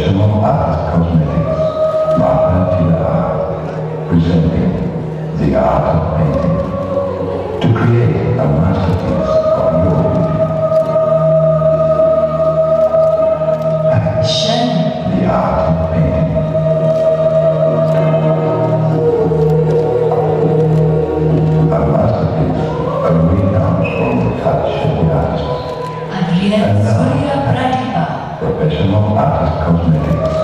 Szymon Art Cosmetics, Martha Tilaar, presenting the art of painting to create a masterpiece of your beauty. Shame the art of painting. A masterpiece of comes from the touch of the artist. Andrea Soria Professional Artist Cosmetics,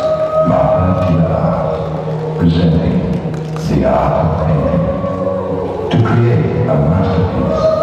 Martha Tilaar presenting the art of painting. To create a masterpiece,